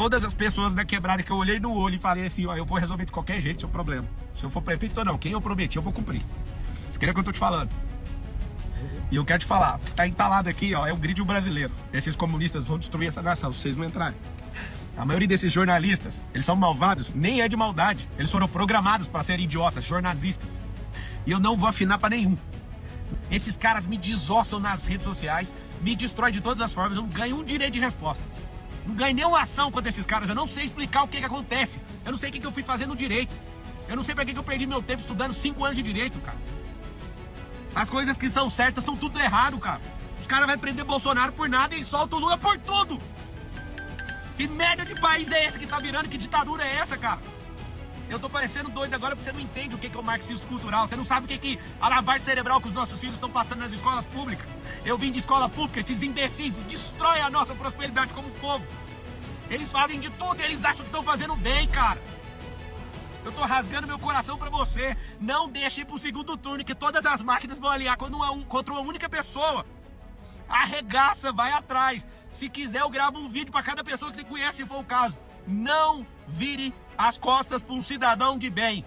todas as pessoas da quebrada que eu olhei no olho e falei assim, ó, eu vou resolver de qualquer jeito seu problema. Se eu for prefeito ou não, quem eu prometi, eu vou cumprir. Você quer que eu tô te falando? E eu quero te falar, o que tá entalado aqui, ó, é o grid brasileiro. Esses comunistas vão destruir essa nação, se vocês não entrarem. A maioria desses jornalistas, eles são malvados, nem é de maldade. Eles foram programados para serem idiotas, jornalistas. E eu não vou afinar para nenhum. Esses caras me desossam nas redes sociais, me destrói de todas as formas, eu não ganho um direito de resposta. Não ganhei nenhuma ação contra esses caras, eu não sei explicar o que, que acontece. Eu não sei o que, que eu fui fazendo direito. Eu não sei pra que, que eu perdi meu tempo estudando 5 anos de direito, cara. As coisas que são certas estão tudo errado, cara. Os caras vão prender Bolsonaro por nada e soltam o Lula por tudo. Que merda de país é esse que tá virando? Que ditadura é essa, cara? Eu tô parecendo doido agora porque você não entende o que é o marxismo cultural. Você não sabe o que é a lavagem cerebral que os nossos filhos estão passando nas escolas públicas. Eu vim de escola pública, esses imbecis destroem a nossa prosperidade como povo. Eles fazem de tudo, eles acham que estão fazendo bem, cara. Eu tô rasgando meu coração para você. Não deixe ir pro segundo turno, que todas as máquinas vão aliar contra uma única pessoa. Arregaça, vai atrás. Se quiser, eu gravo um vídeo para cada pessoa que você conhece, se for o caso. Não vire as costas para um cidadão de bem.